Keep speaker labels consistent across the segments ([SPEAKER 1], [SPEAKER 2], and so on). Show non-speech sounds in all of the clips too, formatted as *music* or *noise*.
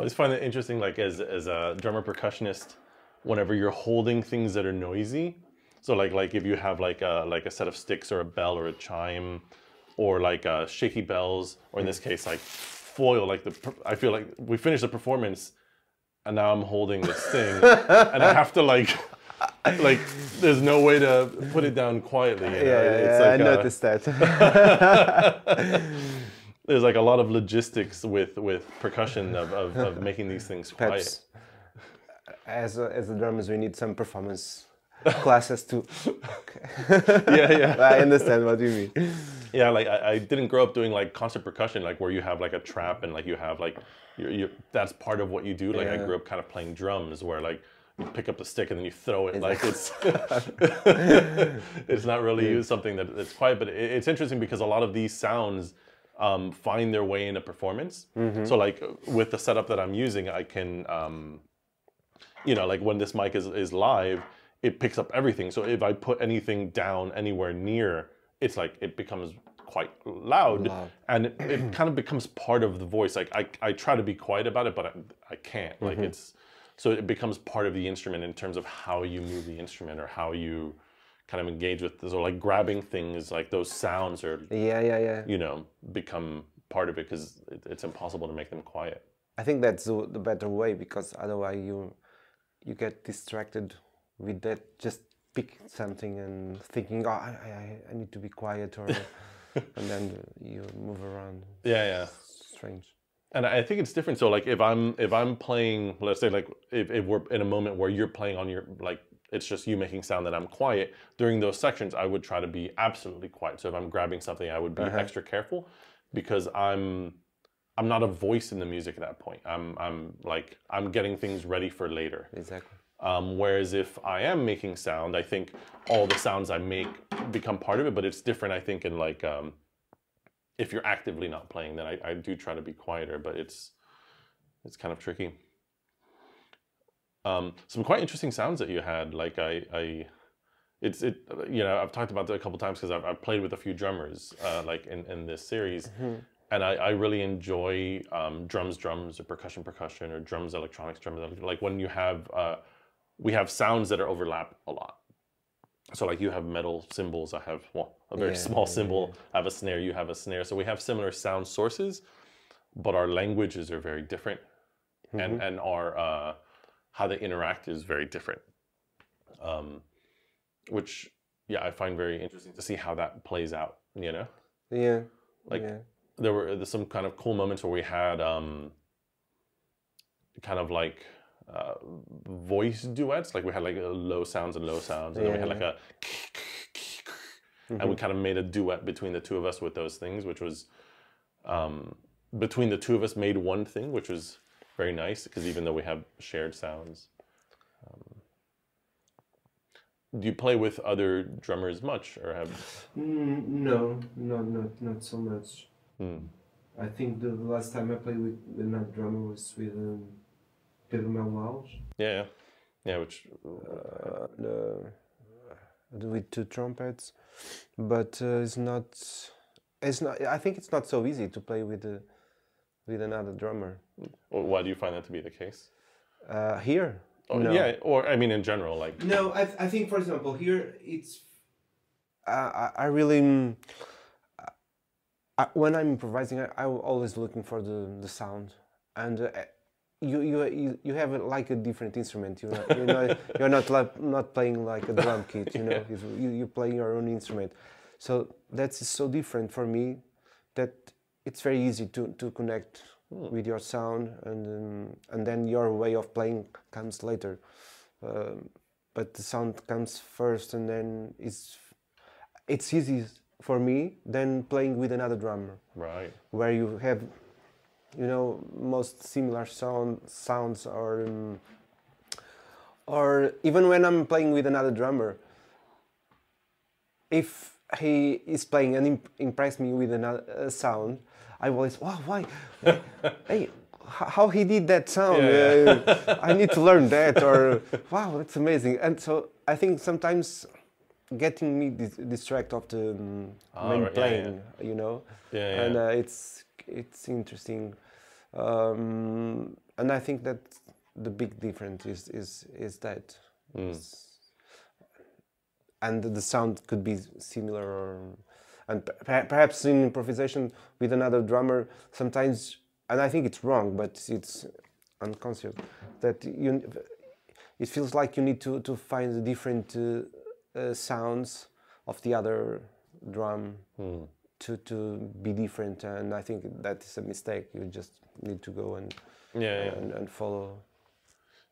[SPEAKER 1] always find it interesting, like as as a drummer percussionist, whenever you're holding things that are noisy. So like like if you have like a like a set of sticks or a bell or a chime, or like uh, shaky bells, or in this case like foil. Like the I feel like we finished the performance, and now I'm holding this thing, *laughs* and I have to like. Like, there's no way to put it down quietly. You know?
[SPEAKER 2] Yeah,
[SPEAKER 1] It's
[SPEAKER 2] yeah, I
[SPEAKER 1] like, uh,
[SPEAKER 2] noticed that. *laughs* *laughs*
[SPEAKER 1] there's like a lot of logistics with with percussion of, of, of *laughs* making these things quiet.
[SPEAKER 2] As a, as a drummers, we need some performance *laughs* classes too. Okay. *laughs*
[SPEAKER 1] Yeah, yeah,
[SPEAKER 2] I understand what you mean.
[SPEAKER 1] yeah. Like I, I didn't grow up doing like concert percussion, like where you have like a trap and like you have like you you that's part of what you do. Like I grew up kind of playing drums, where like you pick up the stick and then you throw it. Like it's it's not really something that it's quiet, but it, it's interesting because a lot of these sounds um, find their way in a performance. So like with the setup that I'm using, I can. Um, you know, like when this mic is, is live, it picks up everything. So if I put anything down anywhere near, it's like it becomes quite loud,
[SPEAKER 2] Loud.
[SPEAKER 1] and it, it kind of becomes part of the voice. Like I, I try to be quiet about it, but I, I can't. Like it's so it becomes part of the instrument in terms of how you move the instrument or how you kind of engage with this, or like grabbing things, like those sounds are
[SPEAKER 2] Yeah, yeah, yeah.
[SPEAKER 1] you know become part of it because it, it's impossible to make them quiet.
[SPEAKER 2] I think that's the, the better way because otherwise you you get distracted with that. Just pick something and thinking, oh, I, I, I need to be quiet, or *laughs* and then you move around.
[SPEAKER 1] Yeah, yeah.
[SPEAKER 2] Strange.
[SPEAKER 1] And I think it's different. So like if I'm if I'm playing, let's say like if, if we're in a moment where you're playing on your like it's just you making sound that I'm quiet during those sections, I would try to be absolutely quiet. So if I'm grabbing something, I would be extra careful because I'm I'm not a voice in the music at that point. I'm I'm like I'm getting things ready for later.
[SPEAKER 2] Exactly.
[SPEAKER 1] Um, whereas if I am making sound, I think all the sounds I make become part of it. But it's different, I think, in like um, if you're actively not playing, then I, I do try to be quieter. But it's it's kind of tricky. Um, some quite interesting sounds that you had. Like I, I it's it. You know, I've talked about it a couple times because I've, I've played with a few drummers, uh, like in in this series. And I, I really enjoy um, drums, drums, or percussion, percussion, or drums, electronics, drums. Like when you have uh, we have sounds that are overlap a lot. So like you have metal cymbals, I have well, a very
[SPEAKER 2] Yeah,
[SPEAKER 1] small
[SPEAKER 2] yeah,
[SPEAKER 1] cymbal. I have a snare, you have a snare. So we have similar sound sources, but our languages are very different, and and our uh, how they interact is very different. Um, which yeah, I find very interesting to see how that plays out. You know,
[SPEAKER 2] Yeah.
[SPEAKER 1] Like,
[SPEAKER 2] yeah.
[SPEAKER 1] there were some kind of cool moments where we had um, kind of like uh, voice duets. Like we had like low sounds and low sounds, and then we had
[SPEAKER 2] Yeah,
[SPEAKER 1] like a and we kind of made a duet between the two of us with those things, which was um, between the two of us made one thing, which was very nice because even though we have shared sounds. Um, do you play with other drummers much, or have?
[SPEAKER 3] Mm, no, no, not not so much.
[SPEAKER 1] Hmm.
[SPEAKER 3] I think the last time I played with another drummer was with um, Pedro Melo Alves.
[SPEAKER 1] Yeah, yeah, yeah. Which
[SPEAKER 2] uh, the, with two trumpets, but uh, it's not. It's not. I think it's not so easy to play with uh, with another drummer.
[SPEAKER 1] why do you find that to be the case?
[SPEAKER 2] Uh, here,
[SPEAKER 1] Oh,
[SPEAKER 2] no.
[SPEAKER 1] Yeah, or I mean in general, like
[SPEAKER 3] No, I, I think for example here it's
[SPEAKER 2] I, I- I really. mm, I, when I'm improvising, I, I'm always looking for the, the sound, and uh, you, you you you have it like a different instrument. You're not, you're not, *laughs* you're not like not playing like a drum kit. You know, *laughs* It's- you you play your own instrument, so that's so different for me that it's very easy to to connect with your sound, and um, and then your way of playing comes later. Um, but the sound comes first, and then it's it's easy for me than playing with another drummer
[SPEAKER 1] right.
[SPEAKER 2] where you have you know most similar sound sounds or um, or even when I'm playing with another drummer if he is playing and imp- impress me with another uh, sound I always wow why *laughs* hey how he did that sound
[SPEAKER 1] Yeah,
[SPEAKER 2] uh, I need to learn that or *laughs* wow that's amazing and so I think sometimes getting me dis- distracted of the um,
[SPEAKER 1] Ah,
[SPEAKER 2] main
[SPEAKER 1] right, yeah, yeah.
[SPEAKER 2] you know
[SPEAKER 1] Yeah, yeah.
[SPEAKER 2] and uh, it's it's interesting um, and I think that the big difference is is is that,
[SPEAKER 1] Mm.
[SPEAKER 2] and the sound could be similar, or, and per- perhaps in improvisation with another drummer, sometimes, and I think it's wrong, but it's unconscious that you. It feels like you need to to find the different uh, uh, sounds of the other drum
[SPEAKER 1] Mm.
[SPEAKER 2] to to be different, and I think that is a mistake. You just need to go and
[SPEAKER 1] Yeah, yeah,
[SPEAKER 2] and, and follow,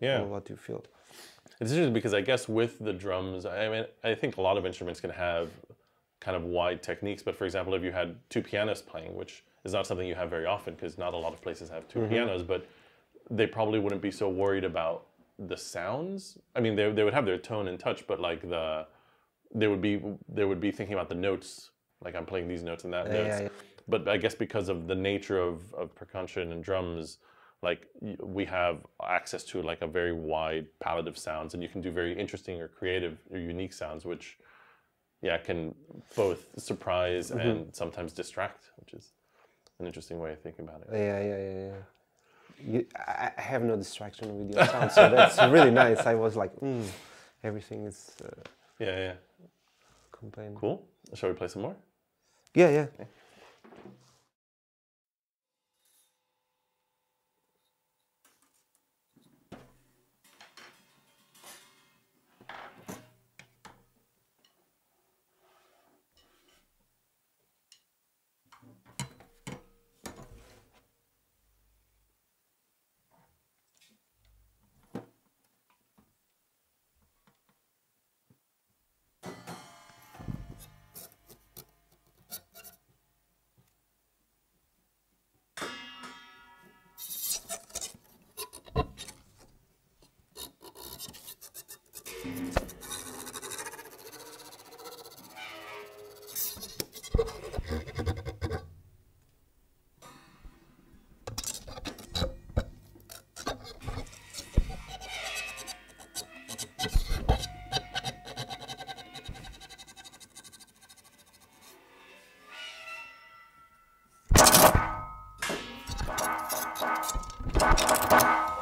[SPEAKER 1] yeah.
[SPEAKER 2] follow what you feel.
[SPEAKER 1] It's interesting because I guess with the drums, I mean, I think a lot of instruments can have kind of wide techniques. But for example, if you had two pianists playing, which is not something you have very often because not a lot of places have 2 mm-hmm. pianos, but they probably wouldn't be so worried about the sounds. I mean, they, they would have their tone and touch, but like the they would be they would be thinking about the notes. Like I'm playing these notes and that
[SPEAKER 2] Yeah,
[SPEAKER 1] notes.
[SPEAKER 2] yeah.
[SPEAKER 1] But I guess because of the nature of, of percussion and drums, like we have access to like a very wide palette of sounds, and you can do very interesting or creative or unique sounds, which yeah can both surprise and sometimes distract, which is an interesting way of thinking about it.
[SPEAKER 2] Yeah, yeah, yeah, yeah. You, I, have no distraction with your sound, so that's really nice. I was like, mm, everything is uh,
[SPEAKER 1] Yeah, yeah, cool. Shall we play some more?
[SPEAKER 2] Yeah, yeah. Ha.